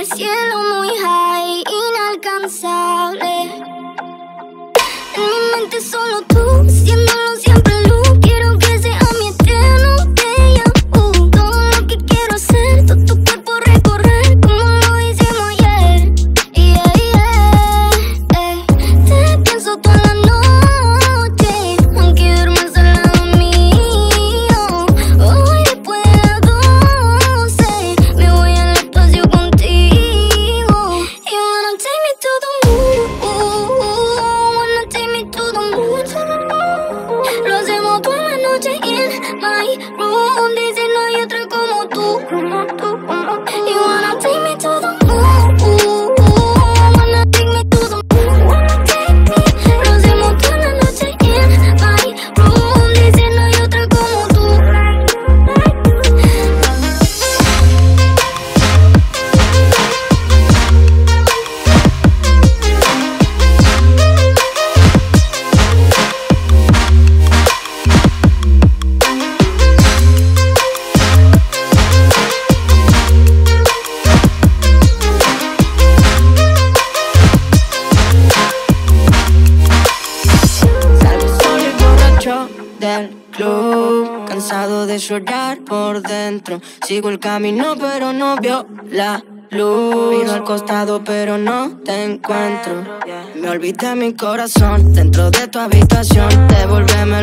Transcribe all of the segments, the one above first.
el cielo muy high, inalcanzable. En mi mente solo tú, siendo como tú. del club. Cansado de llorar por dentro. Sigo el camino, pero no veo la luz. Miro al costado, pero no te encuentro. Me olvidé mi corazón dentro de tu habitación. Devolveme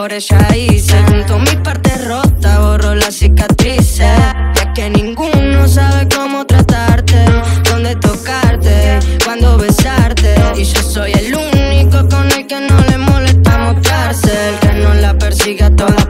flores ahí Según todas mis partes rotas, borro las cicatrices. Ya que ninguno sabe cómo tratarte Dónde tocarte, cuándo besarte. Y yo soy el único con el que no le molesta mostrarse. El que no la persiga toda